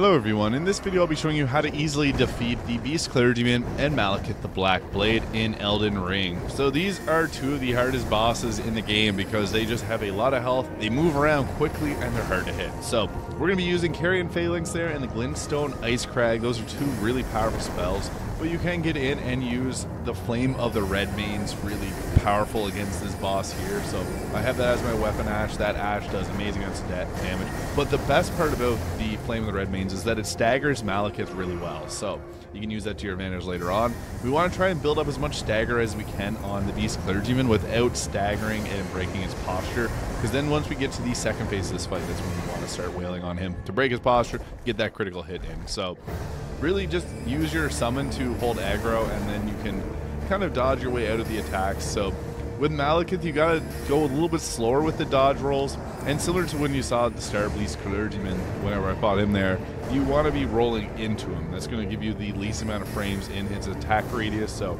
Hello everyone, in this video I'll be showing you how to easily defeat the Beast Clergyman and Maliketh the Black Blade in Elden Ring. So these are two of the hardest bosses in the game because they just have a lot of health, they move around quickly, and they're hard to hit. So we're going to be using Carian Phalanx there and the Glintstone Ice Crag. Those are two really powerful spells, but you can get in and use the Flame of the Redmanes really powerful against this boss here. So I have that as my weapon ash. That ash does amazing against damage. But the best part about the Flame of the Redmanes is that it staggers Maliketh really well. So you can use that to your advantage later on. We want to try and build up as much stagger as we can on the Beast Clergyman without staggering and breaking his posture. Because then once we get to the second phase of this fight, that's when we want to start wailing on him to break his posture, get that critical hit in. So really just use your summon to hold aggro and then you can kind of dodge your way out of the attacks. So with Maliketh, you gotta go a little bit slower with the dodge rolls. And similar to when you saw the Starbleast Clergyman, whenever I fought him there, you want to be rolling into him. That's going to give you the least amount of frames in his attack radius. So,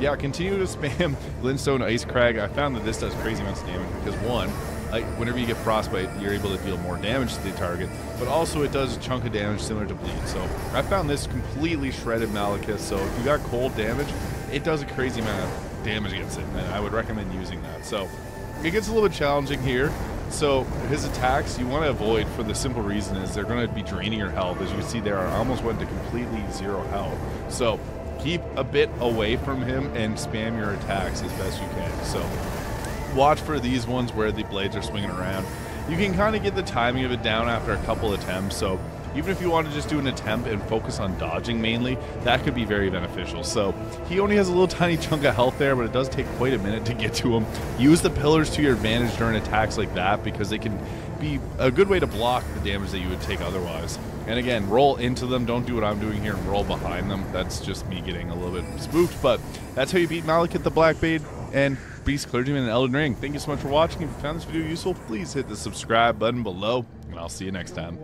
yeah, continue to spam Glintstone Ice Crag. I found that this does crazy amounts of damage because, one, like whenever you get frostbite, you're able to deal more damage to the target, but also it does a chunk of damage similar to bleed. So I found this completely shredded Maliketh. So if you got cold damage, it does a crazy amount of damage against it, and I would recommend using that. So it gets a little bit challenging here. So his attacks you want to avoid for the simple reason is they're going to be draining your health. As you can see there, I almost went to completely zero health. So keep a bit away from him and spam your attacks as best you can. So watch for these ones where the blades are swinging around. You can kind of get the timing of it down after a couple attempts. So even if you want to just do an attempt and focus on dodging mainly, that could be very beneficial. So he only has a little tiny chunk of health there, but it does take quite a minute to get to him. Use the pillars to your advantage during attacks like that because they can be a good way to block the damage that you would take otherwise. And again, roll into them. Don't do what I'm doing here and roll behind them. That's just me getting a little bit spooked, but that's how you beat Maliketh the Black Blade and Beast Clergyman and Elden Ring. Thank you so much for watching. If you found this video useful, please hit the subscribe button below, and I'll see you next time.